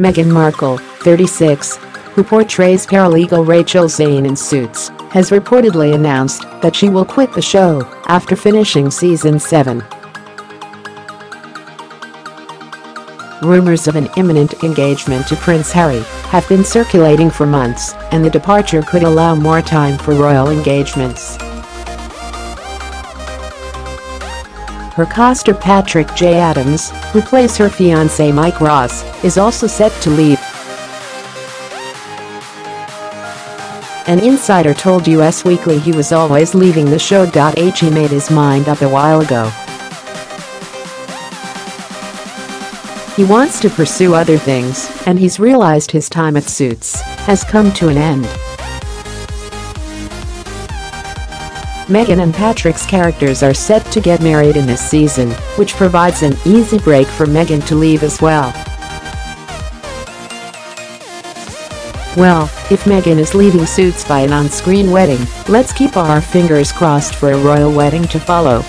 Meghan Markle, 36, who portrays paralegal Rachel Zane in Suits, has reportedly announced that she will quit the show after finishing season 7. Rumors of an imminent engagement to Prince Harry have been circulating for months, and the departure could allow more time for royal engagements. Her coster Patrick J. Adams, who plays her fiancé Mike Ross, is also set to leave. An insider told Us Weekly he was always leaving the show. He made his mind up a while ago. He wants to pursue other things, and he's realized his time at Suits has come to an end. Meghan and Patrick's characters are set to get married in this season, which provides an easy break for Meghan to leave as well. Well, if Meghan is leaving Suits by an on-screen wedding, let's keep our fingers crossed for a royal wedding to follow.